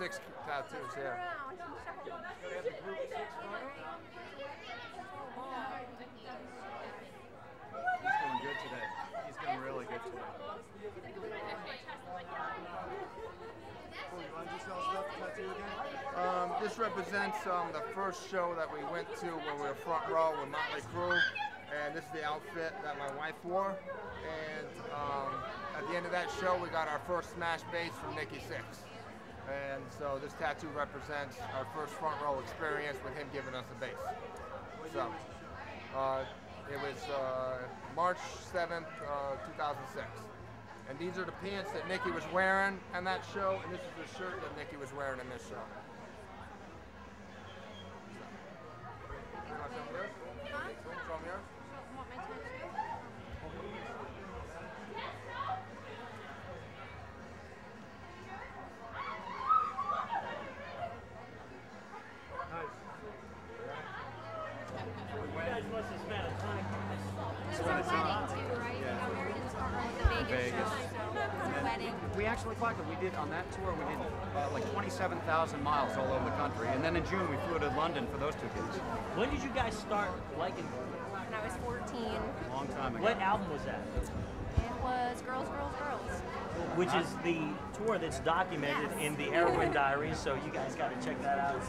Sixx tattoos. Yeah. He's doing good today. He's doing really good today. Um, this represents um, the first show that we went to when we were front row with Motley Crue, and this is the outfit that my wife wore. And um, at the end of that show, we got our first smash bass from Nikki Sixx. And so this tattoo represents our first front row experience with him giving us a bass. So uh, it was uh, March 7th, uh, 2006. And these are the pants that Nikki was wearing on that show, and this is the shirt that Nikki was wearing in this show. You want some of yours? Some of yours? You guys must have spent a ton of It was our wedding too, right? We got married in the front row at the Vegas, Vegas. show, so it was a wedding. We actually collected. We did on that tour. We did uh, like 27,000 miles all over the country, and then in June we flew to London for those two gigs. When did you guys start liking When I was 14, A long time ago. What album was that? it was Girls, Girls, Girls. Which is the tour that's documented Yes. in the Heroin Diaries, so you guys got to check that out.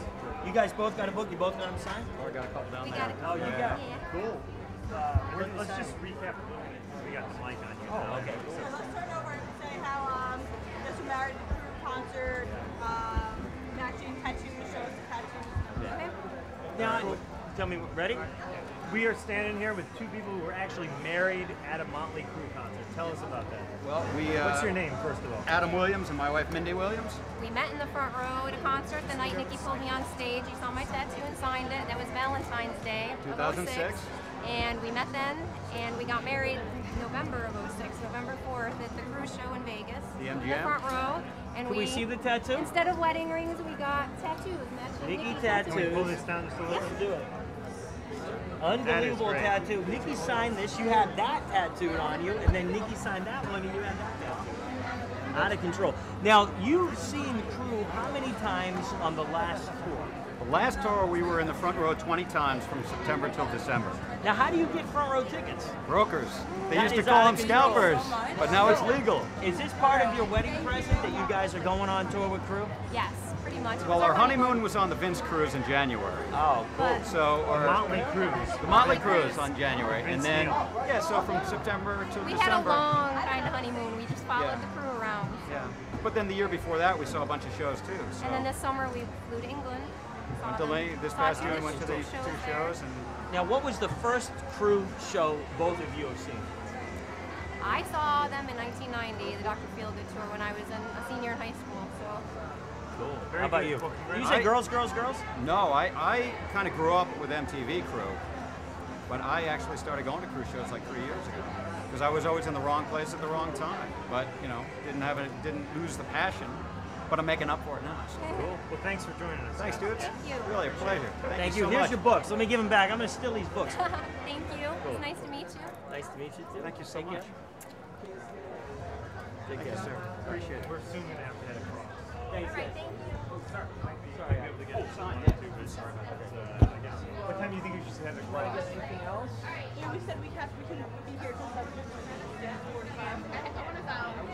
You guys both got a book? You both got them signed? Oh, I got a couple down We there. got it. Oh, you got Yeah. Cool. Uh, we're, let's just recap. We got the mic on you. Oh, okay. So let's turn over and say how um, this was married to the Crue concert, um, matching tattoos, shows the tattoos. Okay. Now, tell me, ready? We are standing here with two people who were actually married at a Motley Crue concert. Tell us about that. Well, we. Uh, What's your name, first of all? Adam Williams and my wife Mindy Williams. We met in the front row at a concert the night Nikki pulled me on stage. You saw my tattoo and signed it. That was Valentine's Day 2006. And we met then, and we got married November of 06, November 4th at the Crue's show in Vegas. The In MGM? front row. And Can we see the tattoo? Instead of wedding rings, we got tattoos. matching Nikki Can we pull this down just a Let's do it. Unbelievable tattoo. Nikki signed this. You had that tattooed on you, and then Nikki signed that one, and you had that tattoo. Out of control. Now you've seen the Crue how many times on the last tour? The last tour we were in the front row 20 times from September till December. Now, how do you get front row tickets? Brokers. They That used to call them of control. scalpers, but now it's legal. Is this part of your wedding present that you guys are going on tour with Crue? Yes, pretty much. Well, our honeymoon was on the Vince cruise in January. Oh, cool. So, or Motley Cruise. the Motley Cruise on January, and then yeah, so from September to we December. had a long kind of honeymoon. We just followed Yeah. the Crue around. Yeah, but then the year before that, we saw a bunch of shows too. So And then this summer we flew to England. Saw went to them, Lane this past two June. of the Went to the two two shows, and Now, what was the first Crue show both of you have seen? I saw them in 1990, the Dr. Feelgood tour, when I was in a senior in high school. So Cool. Very How about you? Well, you say I- girls, girls, girls? no, I I kind of grew up with MTV Crue, but I actually started going to Crue shows like three years ago because I was always in the wrong place at the wrong time. But you know, didn't have it, didn't lose the passion, but I'm making up for it now. So. Cool. Well, thanks for joining us. Thanks, dudes. Thank you. Really a pleasure. Thank, Thank you you. so Here's much. your books. Let me give them back. I'm going to steal these books. thank you. It's nice to meet you. nice to meet you, too. Thank you so Take care. much. Take Thank you, sir. Appreciate it. We're soon going to have to head across. Thanks, All right, guys. thank you. Sorry. Sorry, Might be able to get Oh, sign, signed yeah. too, sorry about that. Uh, What time do you think we should head across? Anything else? Yeah, we said we have we couldn't be here till seven forty-five.